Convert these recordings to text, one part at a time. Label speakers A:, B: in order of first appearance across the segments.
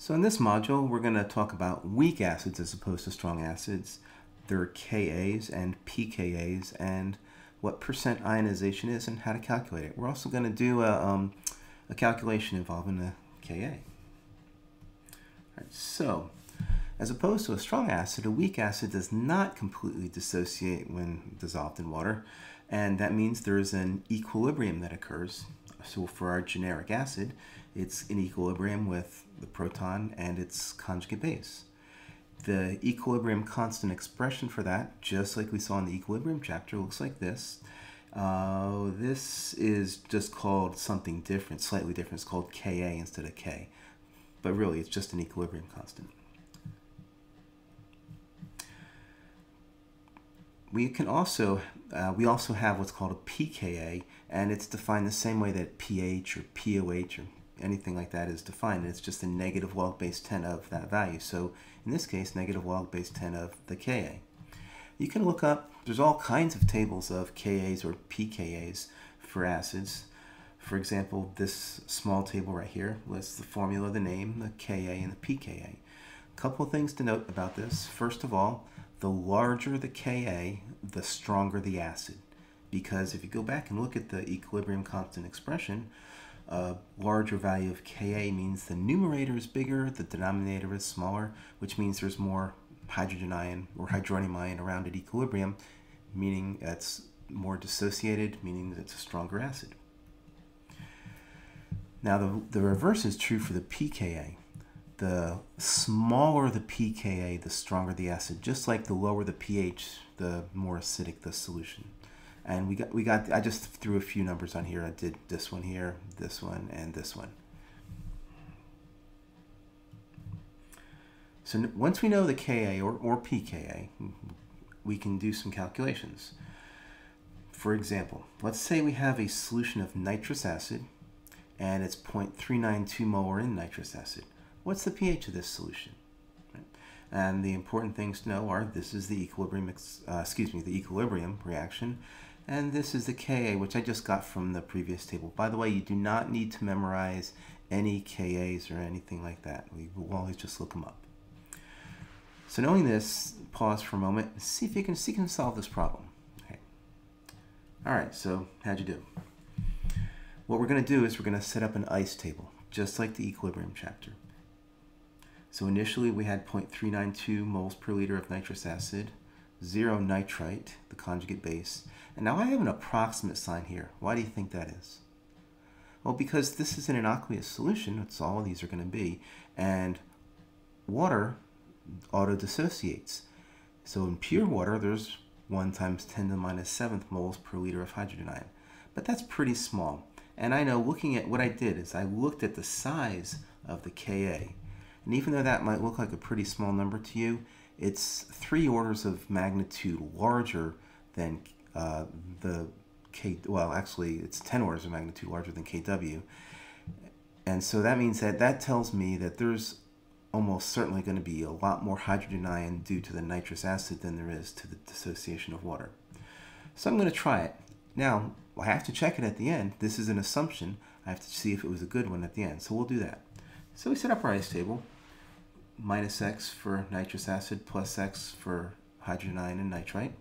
A: So in this module, we're going to talk about weak acids as opposed to strong acids, their Kas and pKas, and what percent ionization is and how to calculate it. We're also going to do a, um, a calculation involving the Ka. so, as opposed to a strong acid, a weak acid does not completely dissociate when dissolved in water, and that means there is an equilibrium that occurs. So for our generic acid, it's in equilibrium with the proton and its conjugate base. The equilibrium constant expression for that, just like we saw in the equilibrium chapter, looks like this. Uh, this is just called something different, slightly different. It's called Ka instead of K. But really, it's just an equilibrium constant. We can also, uh, we also have what's called a pKa, and it's defined the same way that pH or POH or anything like that is defined. It's just a negative log base 10 of that value. So in this case, negative log base 10 of the Ka. You can look up, there's all kinds of tables of Kas or pKas for acids. For example, this small table right here lists the formula, the name, the Ka, and the pKa. Couple things to note about this. First of all, the larger the Ka, the stronger the acid. Because if you go back and look at the equilibrium constant expression, a larger value of Ka means the numerator is bigger, the denominator is smaller, which means there's more hydrogen ion or hydronium ion around at equilibrium, meaning it's more dissociated, meaning it's a stronger acid. Now the, the reverse is true for the pKa. The smaller the pKa, the stronger the acid, just like the lower the pH, the more acidic the solution and we got we got I just threw a few numbers on here. I did this one here, this one, and this one. So once we know the Ka or, or pKa, we can do some calculations. For example, let's say we have a solution of nitrous acid and it's 0.392 molar in nitrous acid. What's the pH of this solution? And the important things to know are this is the equilibrium, uh, excuse me, the equilibrium reaction, and this is the Ka, which I just got from the previous table. By the way, you do not need to memorize any Kas or anything like that. We will always just look them up. So knowing this, pause for a moment and see if you can see if you can solve this problem. Okay. All right, so how'd you do? What we're going to do is we're going to set up an ice table, just like the equilibrium chapter. So initially we had 0.392 moles per liter of nitrous acid, zero nitrite, the conjugate base, and now I have an approximate sign here. Why do you think that is? Well, because this is in an aqueous solution, that's all these are going to be, and water auto-dissociates. So in pure water, there's 1 times 10 to the minus 7th moles per liter of hydrogen ion. But that's pretty small. And I know looking at what I did is I looked at the size of the Ka. And even though that might look like a pretty small number to you, it's three orders of magnitude larger than uh, the K, well, actually, it's 10 orders of magnitude larger than KW. And so that means that that tells me that there's almost certainly going to be a lot more hydrogen ion due to the nitrous acid than there is to the dissociation of water. So I'm going to try it. Now, I have to check it at the end. This is an assumption. I have to see if it was a good one at the end. So we'll do that. So we set up our ice table. Minus x for nitrous acid plus x for hydrogen ion and nitrite.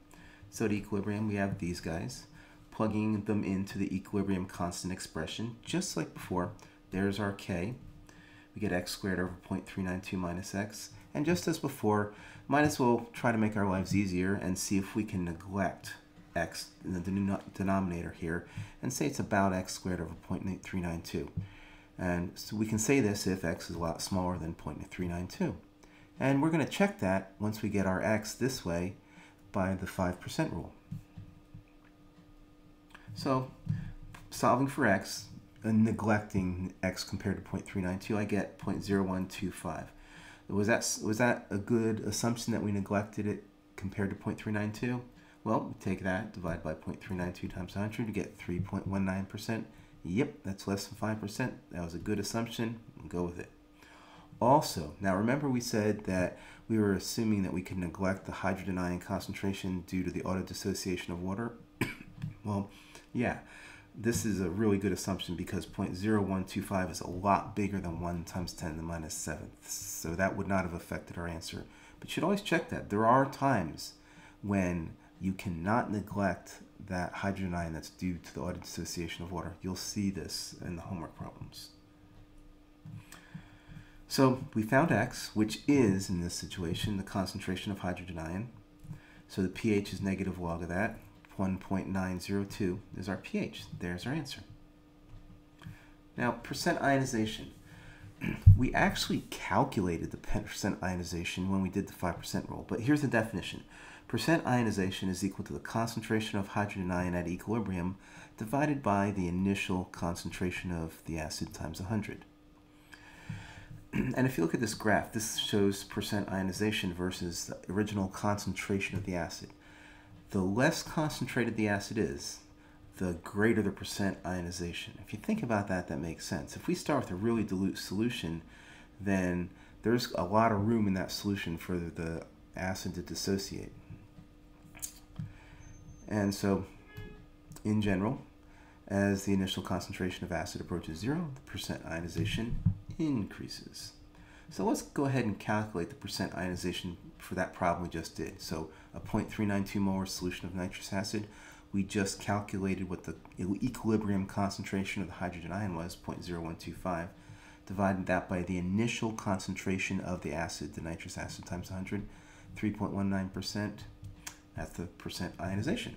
A: So at equilibrium, we have these guys. Plugging them into the equilibrium constant expression, just like before. There's our k. We get x squared over 0.392 minus x. And just as before, might as well try to make our lives easier and see if we can neglect x in the denominator here and say it's about x squared over 0.392. And so we can say this if x is a lot smaller than 0.392. And we're going to check that once we get our x this way by the 5% rule. So solving for x and neglecting x compared to 0.392, I get 0.0125. Was that, was that a good assumption that we neglected it compared to 0.392? Well, take that, divide by 0.392 times 100 to get 3.19%. Yep, that's less than 5%. That was a good assumption. Go with it. Also, now remember we said that we were assuming that we could neglect the hydrogen ion concentration due to the auto-dissociation of water? well, yeah. this is a really good assumption because 0.0125 is a lot bigger than 1 times 10 to the minus 7th. So that would not have affected our answer. But you should always check that. There are times when you cannot neglect that hydrogen ion that's due to the auto-dissociation of water. You'll see this in the homework problems. So we found X, which is, in this situation, the concentration of hydrogen ion. So the pH is negative log of that. 1.902 is our pH. There's our answer. Now, percent ionization. we actually calculated the percent ionization when we did the 5% rule, but here's the definition. Percent ionization is equal to the concentration of hydrogen ion at equilibrium divided by the initial concentration of the acid times 100. and if you look at this graph, this shows percent ionization versus the original concentration of the acid. The less concentrated the acid is, the greater the percent ionization. If you think about that, that makes sense. If we start with a really dilute solution, then there's a lot of room in that solution for the acid to dissociate. And so, in general, as the initial concentration of acid approaches zero, the percent ionization increases. So let's go ahead and calculate the percent ionization for that problem we just did. So a 0.392 molar solution of nitrous acid, we just calculated what the equilibrium concentration of the hydrogen ion was, 0.0125, divided that by the initial concentration of the acid, the nitrous acid times 100, 3.19%. That's the percent ionization.